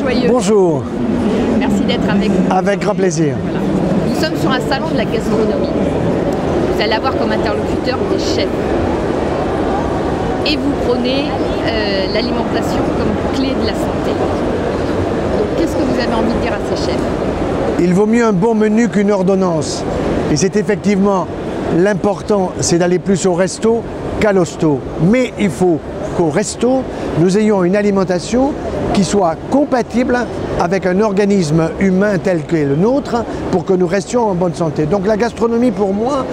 Joyeux. Bonjour, Merci d'être avec nous. avec grand plaisir. Voilà. Nous sommes sur un salon de la gastronomie. Vous allez avoir comme interlocuteur des chefs. Et vous prenez euh, l'alimentation comme clé de la santé. Donc qu'est-ce que vous avez envie de dire à ces chefs? Il vaut mieux un bon menu qu'une ordonnance. Et c'est effectivement l'important, c'est d'aller plus au resto qu'à l'hosto. Mais il faut qu'au resto, nous ayons une alimentation soit compatible avec un organisme humain tel qu'est le nôtre pour que nous restions en bonne santé. Donc la gastronomie pour moi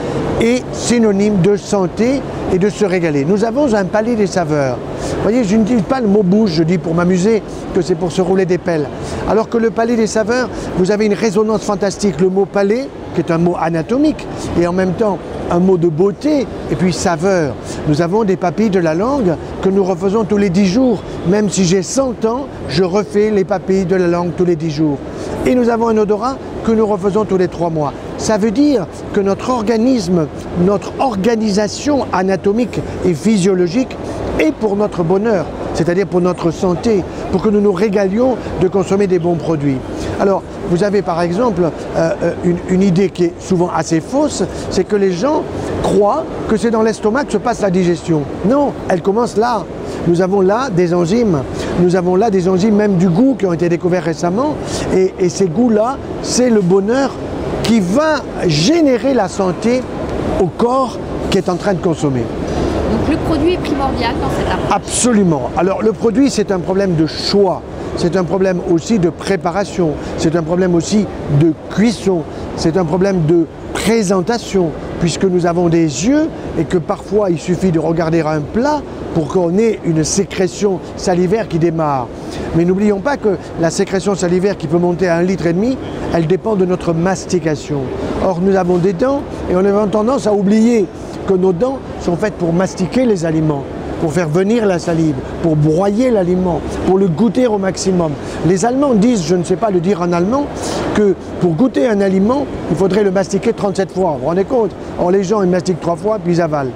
est synonyme de santé et de se régaler. Nous avons un palais des saveurs. Vous voyez, je dis pas le mot bouche, je dis pour m'amuser que c'est pour se rouler des pelles. Alors que le palais des saveurs, vous avez une résonance fantastique. Le mot palais, qui est un mot anatomique, et en même temps un mot de beauté, et puis saveur. Nous avons des papilles de la langue que nous refaisons tous les 10 jours. Même si j'ai 100 ans, je refais les papilles de la langue tous les 10 jours. Et nous avons un odorat que nous refaisons tous les 3 mois. Ça veut dire que notre organisme, notre organisation anatomique et physiologique est pour notre bonheur, c'est-à-dire pour notre santé, pour que nous nous régalions de consommer des bons produits. Alors, vous avez par exemple euh, euh, une, une idée qui est souvent assez fausse, c'est que les gens croient que c'est dans l'estomac que se passe la digestion. Non, elle commence là. Nous avons là des enzymes, nous avons là des enzymes même du goût qui ont été découverts récemment, et, et ces goûts-là, c'est le bonheur qui va générer la santé au corps qui est en train de consommer. Donc le produit est primordial dans cette approche. Absolument. Alors le produit, c'est un problème de choix. C'est un problème aussi de préparation. C'est un problème aussi de cuisson. C'est un problème de présentation. Puisque nous avons des yeux et que parfois il suffit de regarder un plat pour qu'on ait une sécrétion salivaire qui démarre. Mais n'oublions pas que la sécrétion salivaire qui peut monter à un litre et demi, elle dépend de notre mastication. Or, nous avons des dents et on a tendance à oublier que nos dents sont faites pour mastiquer les aliments, pour faire venir la salive, pour broyer l'aliment, pour le goûter au maximum. Les Allemands disent, je ne sais pas le dire en allemand, que pour goûter un aliment, il faudrait le mastiquer 37 fois. Vous vous rendez compte Or, les gens, ils mastiquent trois fois, puis ils avalent.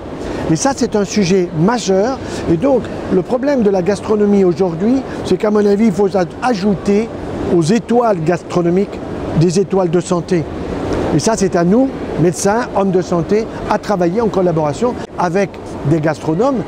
Et ça, c'est un sujet majeur. Et donc, le problème de la gastronomie aujourd'hui, c'est qu'à mon avis, il faut ajouter aux étoiles gastronomiques des étoiles de santé. Et ça, c'est à nous, médecins, hommes de santé, à travailler en collaboration avec des gastronomes.